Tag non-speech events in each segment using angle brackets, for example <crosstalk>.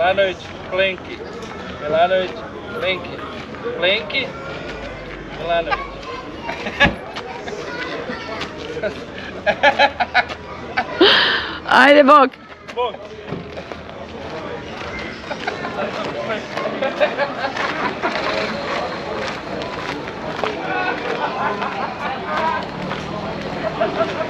Milanović, Plenki. Milanović, Plenki. Plenki. Milanović. Ajde, bok. Bog. Da,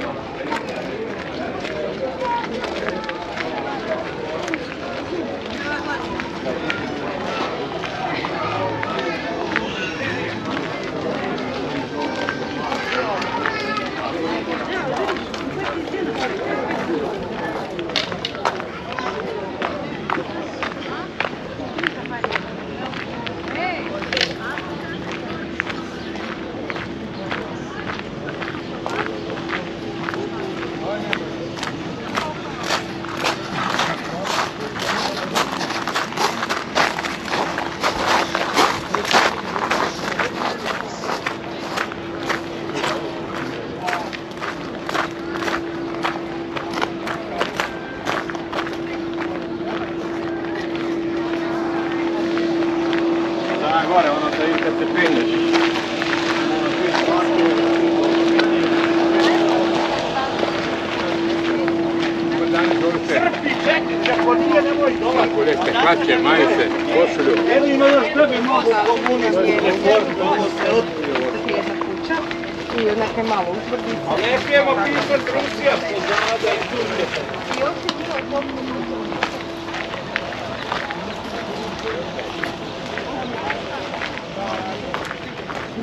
between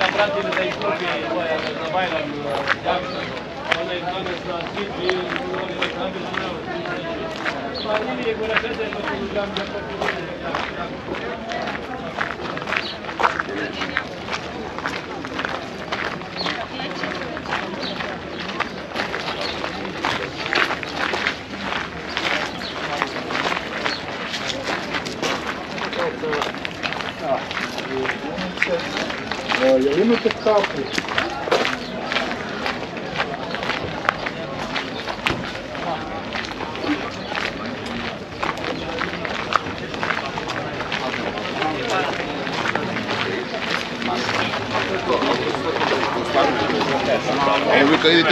забрати людей крові, на Байрам, дякую. Вони навіть на світлі, вони навіть на навіть. Спасибі, як ви рахуєте, я хочу вам дякувати. Idete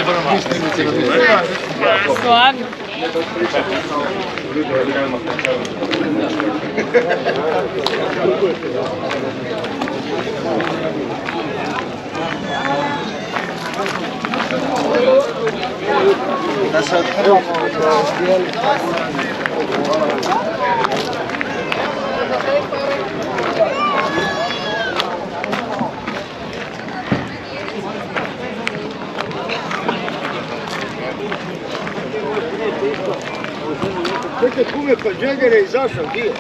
na mjestu. Stvarno. <laughs> Da se otkrivamo od dijeli. Čekaj, kume, pa Džeger izašao, gdje je?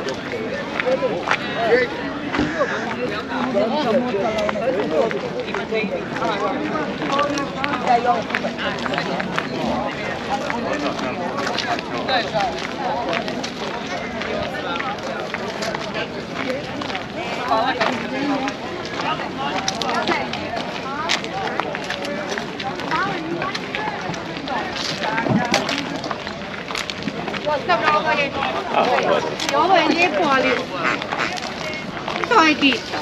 Dobro, ovo je... 乾いていった。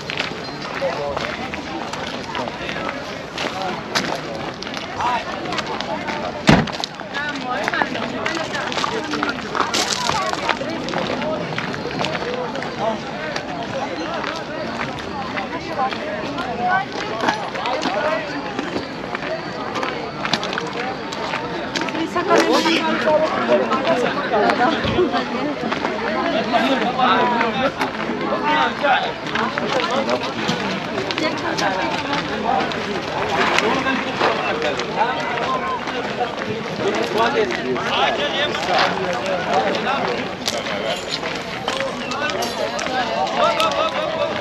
魚に。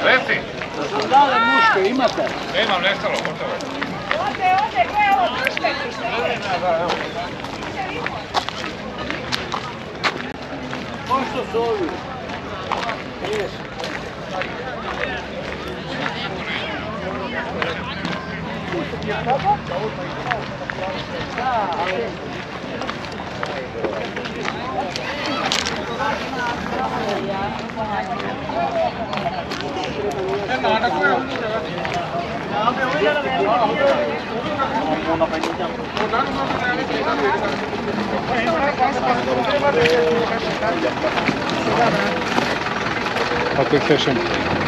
Reci! Dale muške imate? Nemam nestalo, gotovo. Ode, ode, gledaj, muške, muške. Mostra os olhos. Isso. നാടകം Application.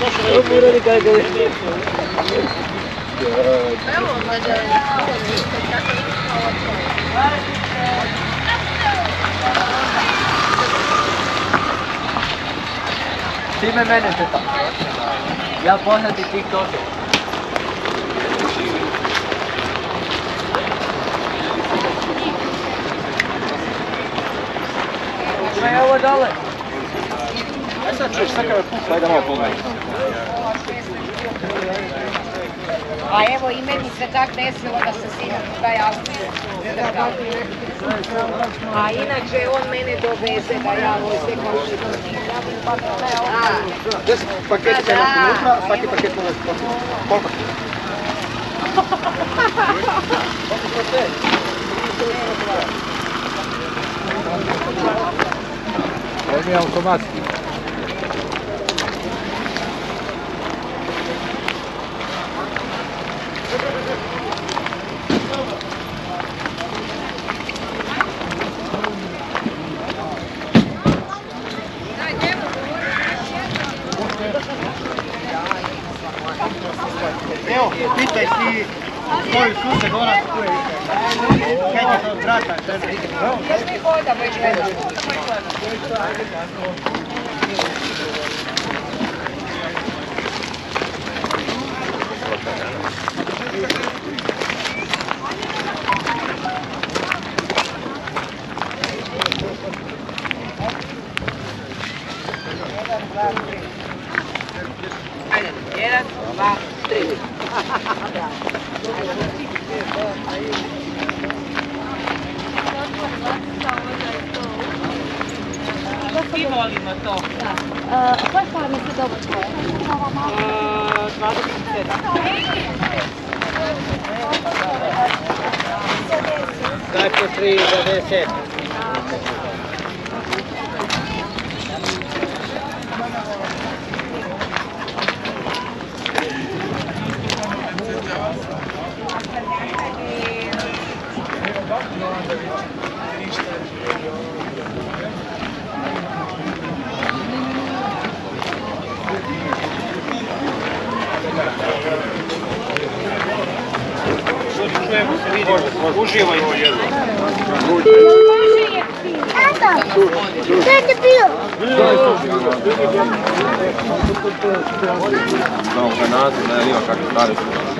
Pošto su ovi? Time menetetään. Ja pohjati TikTok. Sve je ovo dole. A evo i meni se tak desilo da se sinoć taj auto. A inače on mene doveze da ja kao što imati unutra, svaki paket. Koliko? Ovo je automatski. koju sunce gora tu. Kaj je to od vrata? Mi hodamo i gledamo. Svi volimo to. Da. Uh, koje farme ste dobro koje? Uh, 27. Daj po 3 za 10. Uživajte. Tata, što je bilo? Da, da Kanadu, ne, nima kakve stvari su.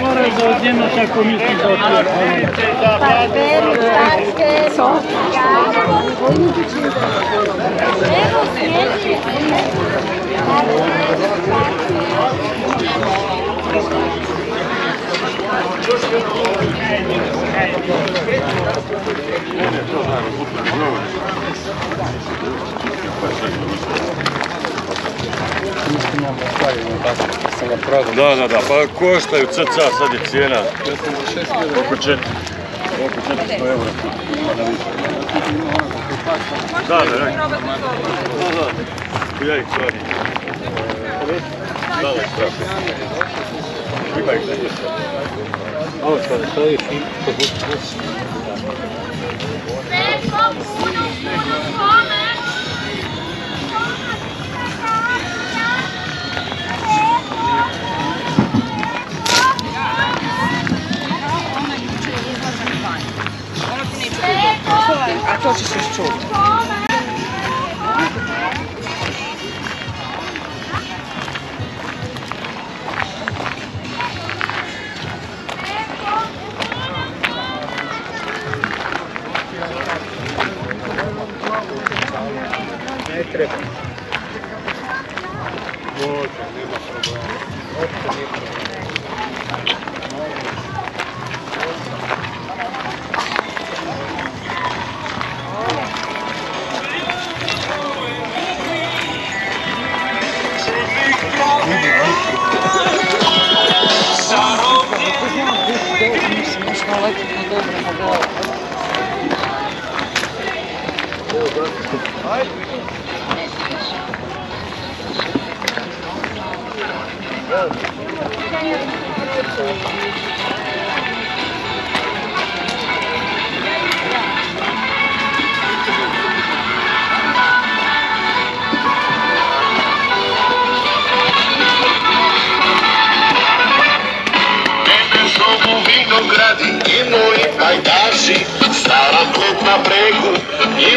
Moramo da se komisji do Co? Evo sjeći. Thank you. Da, da, da, pa koštaju cca, sad je cijena. Oko 400 eura. Da, da, da. Da, da. Ja ih. Da, da, Ima ih Ovo što stojiš i I thought this was children. To bude A to će se još čuti. Mene zovu vinogradi i pajdaši Stara klet na bregu i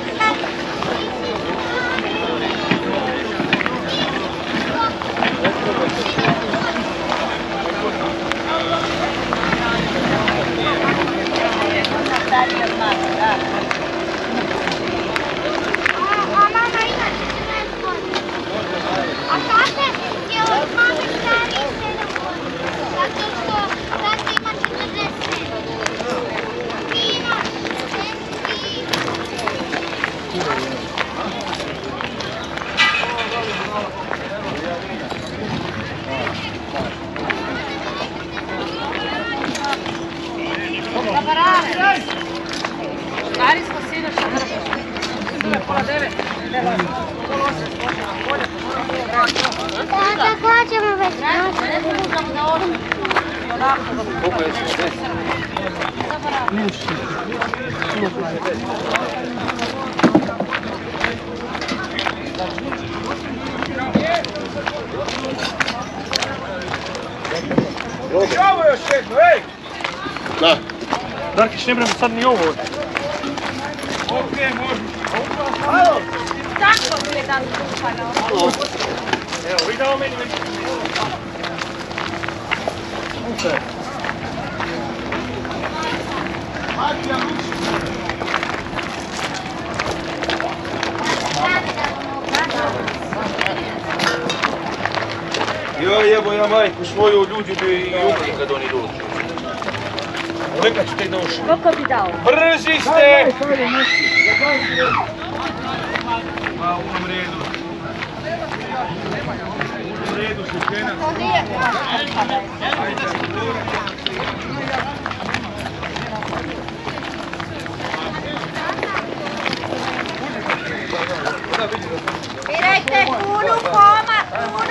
Ovo još jedno, ej! Da. Darkić, ne bremo sad ni ovo. Ok, može. Tako mi je dan kupano. Evo, vi dao meni Joj, jebo ja majku svoju, ljudi bi i umrli kad oni dođu. Neka ću tek došli. Koliko bi dao? Brzi ste! Pa u onom redu. U redu su žena. Mira, este es uno, coma.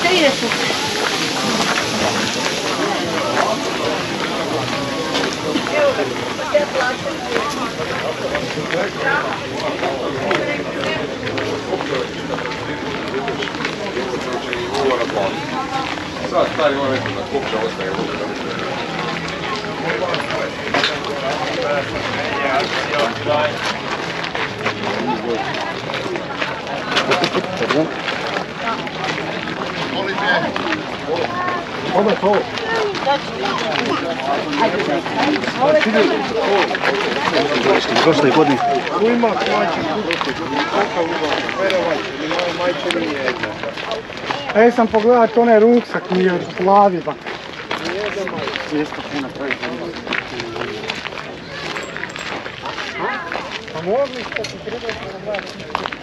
prije bili. Sad stari ima metod na kupča ostaje ovdje da Ovo je to. Prošle godine. Tu ima plaći ima, verovaći, ima majče nije jedna. E, sam pogledat onaj ruksak mi je od glavi, ba. Isto kuna pravi A pa mogli ste se trebati pogledati?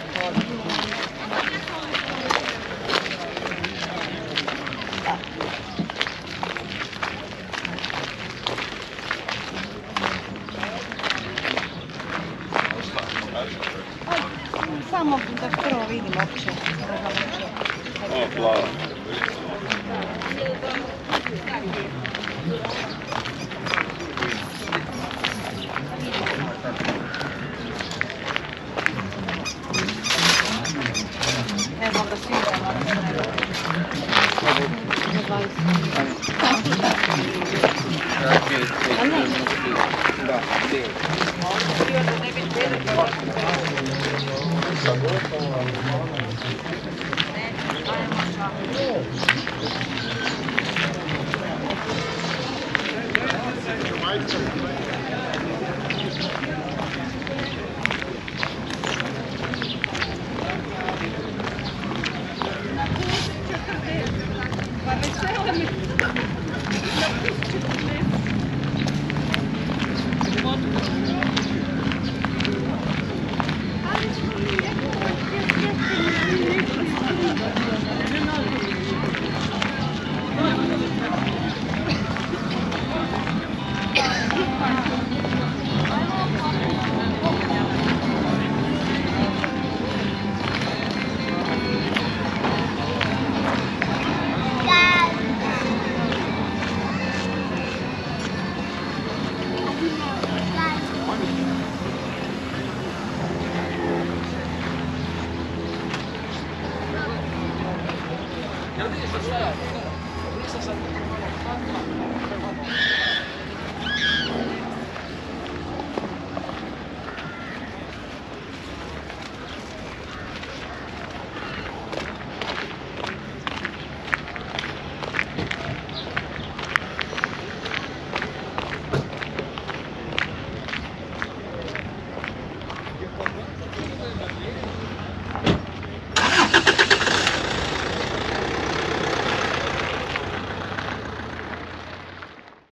Ne znam da svi Yeah, yeah, yeah.